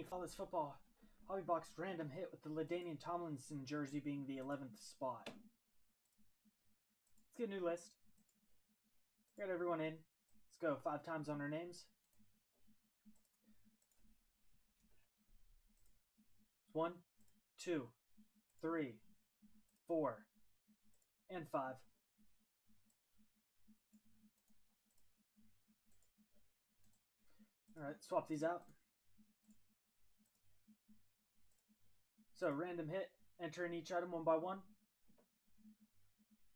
Panini Flawless Football Hobby Box random hit with the LaDainian Tomlinson jersey being the 11th spot. Let's get a new list. Got everyone in. Let's go five times on our names. One, two, three, four, and five. All right, swap these out. So random hit, enter in each item one by one.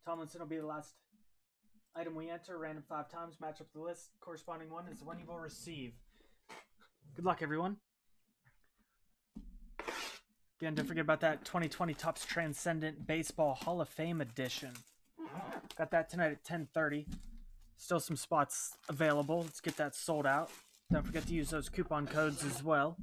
Tomlinson will be the last item we enter, random five times, match up the list. Corresponding one is the one you will receive. Good luck, everyone. Again, don't forget about that 2020 Topps Transcendent Baseball Hall of Fame edition. Got that tonight at 10:30. Still some spots available. Let's get that sold out. Don't forget to use those coupon codes as well.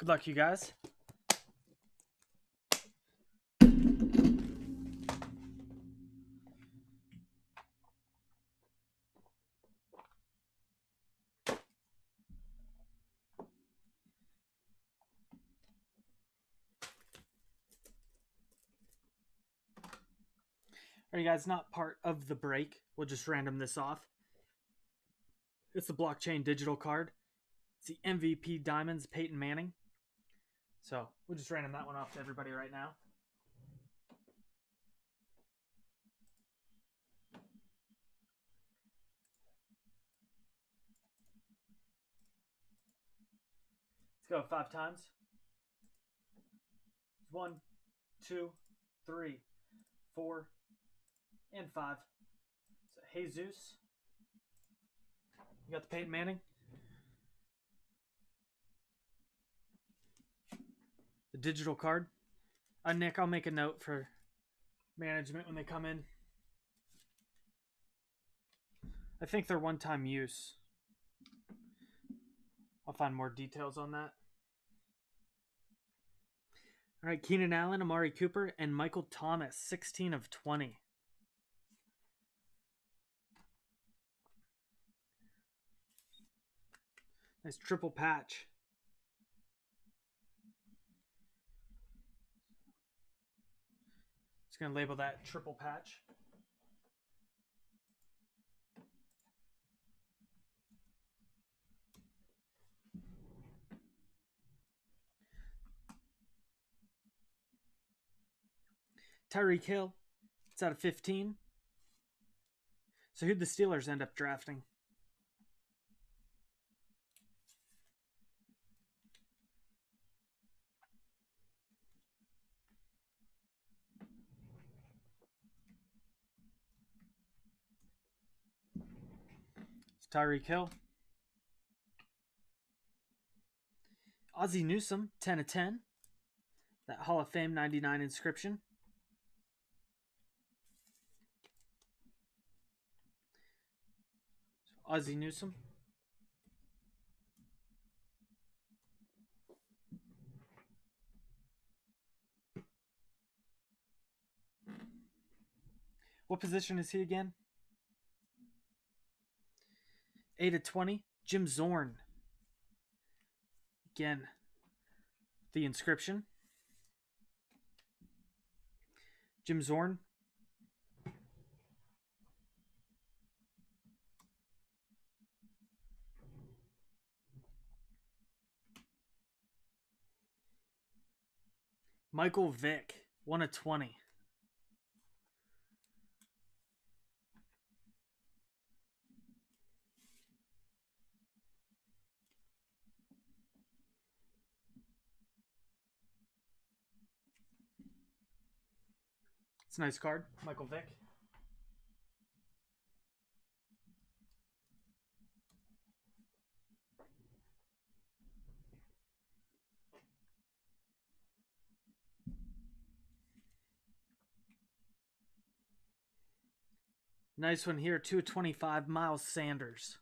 Good luck, you guys. Are you guys not part of the break? We'll just random this off. It's the blockchain digital card. It's the MVP Diamonds Peyton Manning. So we'll just random that one off to everybody right now. Let's go five times. One, two, three, four, and five. So Jesus. You got the Peyton Manning? Digital card. Uh, Nick, I'll make a note for management when they come in. I think they're one time use. I'll find more details on that. All right, Keenan Allen, Amari Cooper, and Michael Thomas, 16 of 20. Nice triple patch. Going to label that triple patch. Tyreek Hill, it's out of 15. So who'd the Steelers end up drafting? Tyreek Hill. Ozzie Newsome, 10 of 10. That Hall of Fame 99 inscription. Ozzie Newsome. What position is he again? 8 of 20. Jim Zorn. Again, the inscription. Jim Zorn. Michael Vick, 1 of 20. It's a nice card, Michael Vick. Nice one here, 225 Miles Sanders.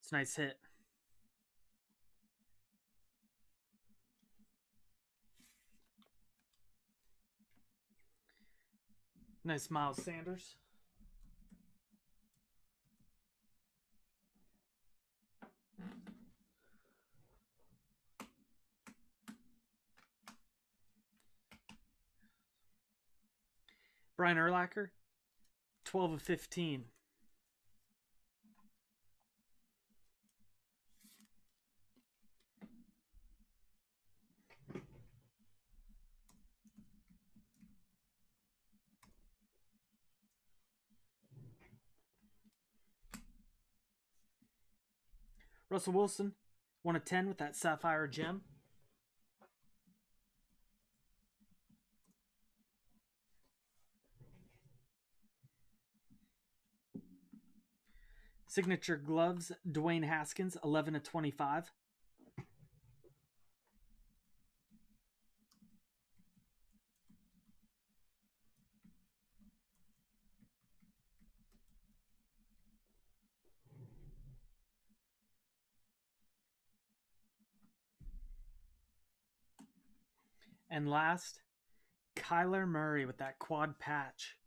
It's a nice hit. Nice Miles Sanders. Brian Urlacher, 12 of 15. Russell Wilson, 1 of 10 with that Sapphire gem. Signature gloves, Dwayne Haskins, 11 of 25. And last, Kyler Murray with that quad patch.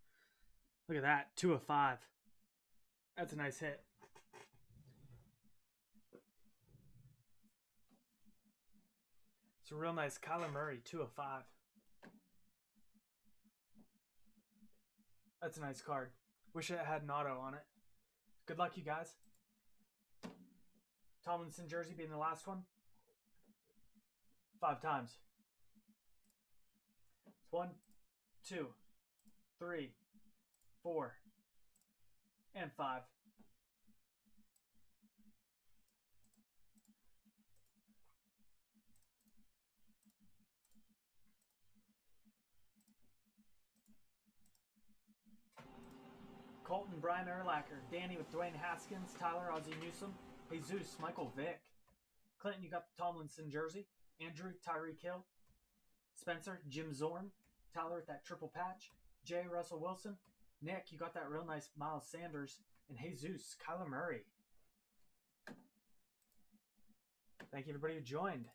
Look at that, two of five. That's a nice hit. It's a real nice Kyler Murray, two of five. That's a nice card. Wish it had an auto on it. Good luck, you guys. Tomlinson jersey being the last one. Five times. One, two, three, four, and five. Colton, Brian Urlacher, Danny with Dwayne Haskins, Tyler, Ozzie Newsome, Jesus, Michael Vick, Clinton, you got the Tomlinson jersey, Andrew, Tyreek Hill, Spencer, Jim Zorn, Tyler with that triple patch, Jay, Russell Wilson, Nick, you got that real nice Miles Sanders, and Jesus, Kyler Murray. Thank you, everybody who joined.